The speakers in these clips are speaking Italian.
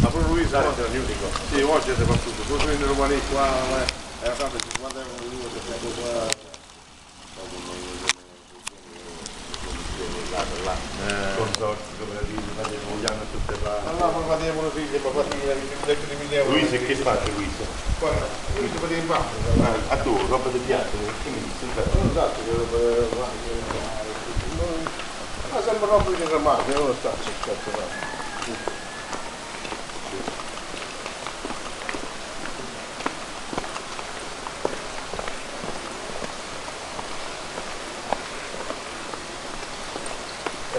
Ma noi proprio lui sa che era l'unico. Sì, oggi è fatto tutto. Poi prendere qua, qua, era stato 50 euro, 50 euro qua. Qua. Là, consorzi, cooperativi, vogliamo tutte là. Allora, ma fatiamo le figlie, ma le mille euro. Luisa, che fa Luisa? Guarda, lui ti poteva in. Ah, a tu, roba di piatto, che mi dici? Non so che devo Ma sembra roba di ramate, non lo sta cercando. Ma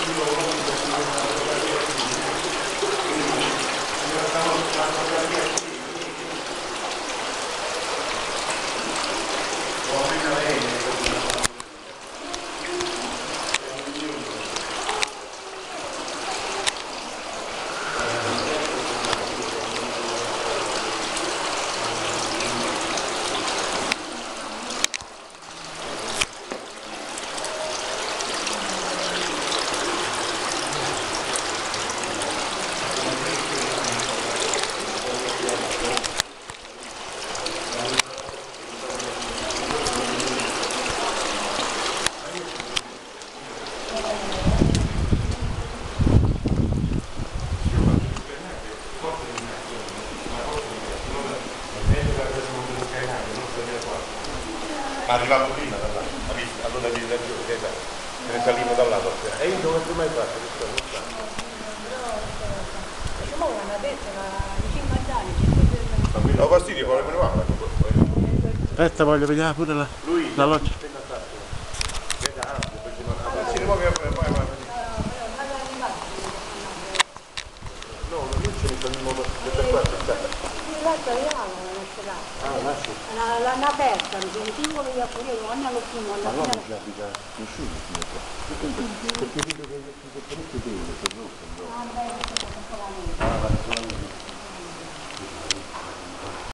arrivavo prima da là, ha visto? Allora devi ragione, che ne salivo da là dopo. E io dove tu mai fatto questo? Non so. Come l'hanno detto, vicino a Gianni, Ho fastidio, me ne va? Aspetta, voglio vedere pure la, Lui, la loggia. Sì, qua, aspetta. l'altro reale non ce l'ha. Ah, lasci. L'hanno aperta, il singolo io pure io, ogni allo primo, alla Ma non ci abita nessuno fino. Perché vedo che ci sono parecchie